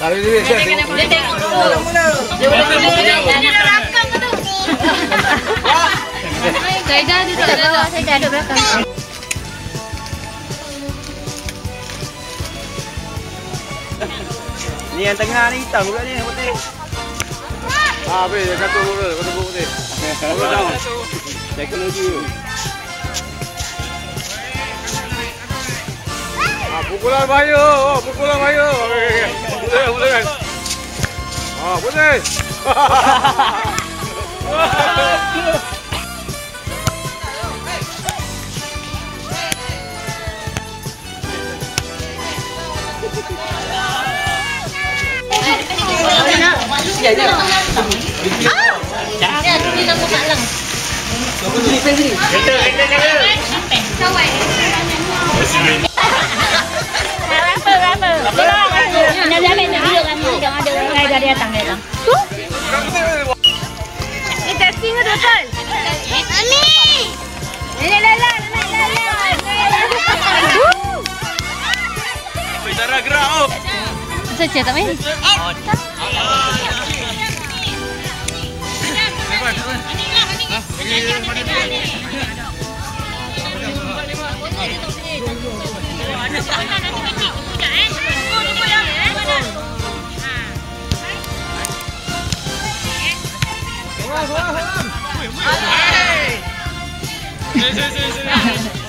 dah. Tarik dulu. Dia tengok dulu. Dia dah rakam ke tu? Saya dah duduk. Saya dah duduk belakang. Ni yang tengah ni hitam pula ni putih. Ah, boleh dia satu bola, satu bola putih. Bola down. Teknologi tu. Pukulan bahaya. Oh, pukulan bahaya. Okey, okey. Boleh, boleh kan. Ah, putih. Ya, tu dia nama Mak Lang. Kawan apa? Tidak ada. Tidak ada. Tidak ada. Tidak ada. Tidak ada. Tidak ada. Tidak ada. Tidak ada. Tidak ada. Tidak ada. Tidak ada. Tidak ada. Tidak ada. Tidak ada. Tidak ada. Tidak 好了好了好了喂喂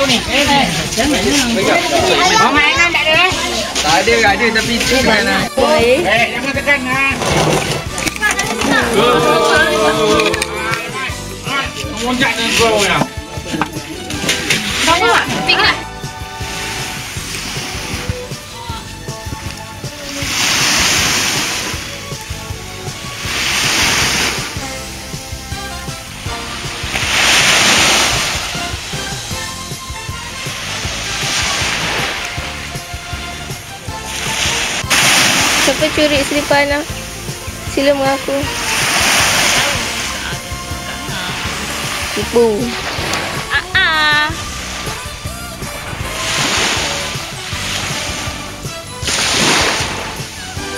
nak potong dulu ni. Eh, Mama Ainan tak ada eh? Tak ada, ada tapi tekan lah. Baik. Eh, jangan tekan ha. Monjak dengan kau ya. Bawa. Tinggal. Siapa curi selipan Ana? Sila mengaku. Tipu. Ah ah.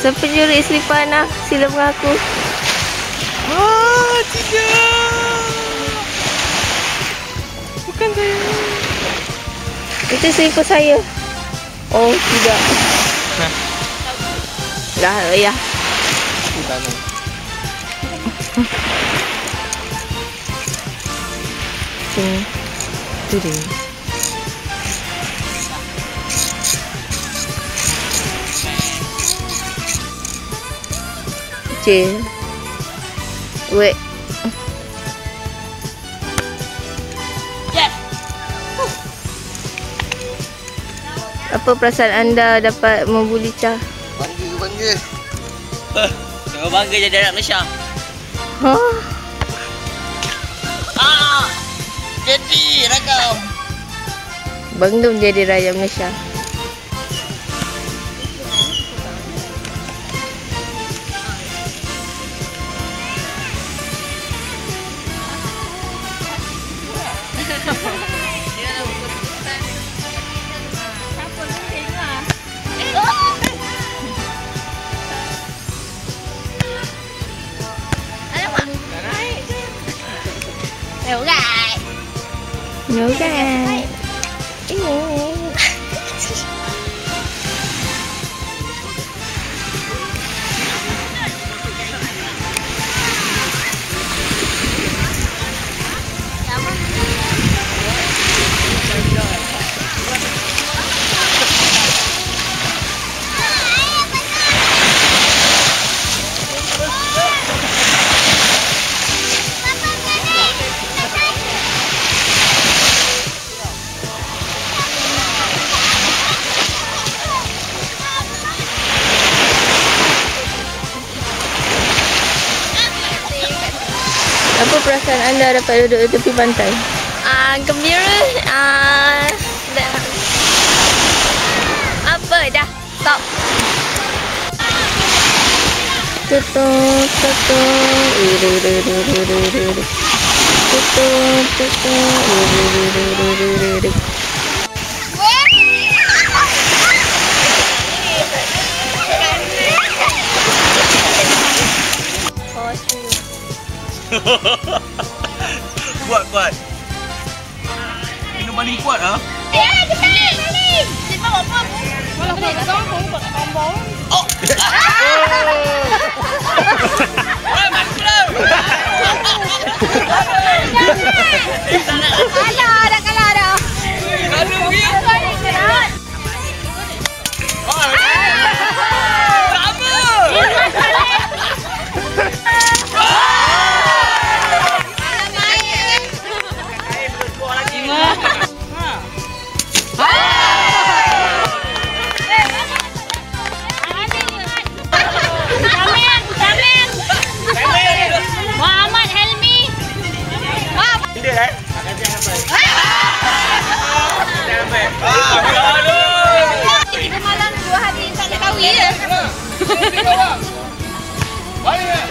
Siapa curi selipan Ana? Sila mengaku. Ah, tidak. Bukan saya. Itu selipar saya. Oh, tidak. Dah, ya. Sini. Tu dia. Kecil. Wait. Apa perasaan anda dapat membuli Cah? Bangga, bangga. Jangan bangga jadi anak Malaysia. Huh? Ah! Jadi, ragam. Bangga menjadi rakyat Malaysia. はい。Apa perasaan anda dapat duduk di tepi pantai? Ah, gembira. Ah, dah. Apa dah? Stop. Tutup, tutup. Iru, iru, iru, iru, iru, iru. Tutup, tutup. Iru, iru, iru, iru, iru, iru. Kuat, kuat. Minum paling kuat ah. Eh, kita balik. Balik. Kita bawa apa? Kalau kita tak tahu, kita tak tombol. Kalah dah, kalah dah. consider eh. Terima kasih apa? Terima apa? Kita malam dua hari tak nak kahwin ya. Balik ya.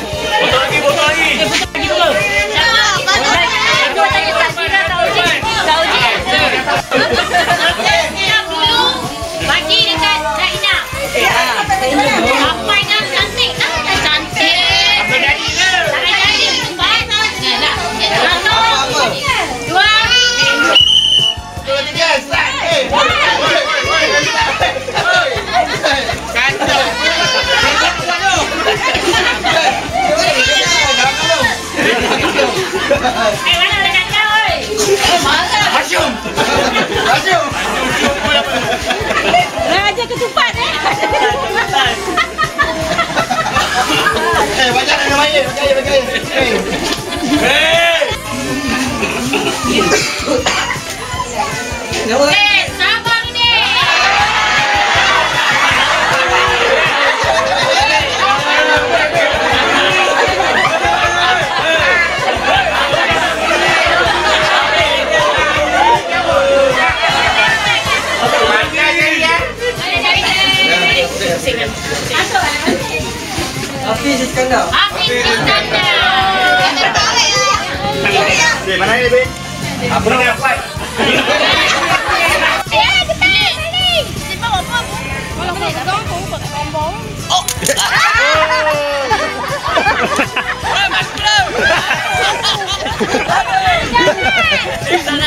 that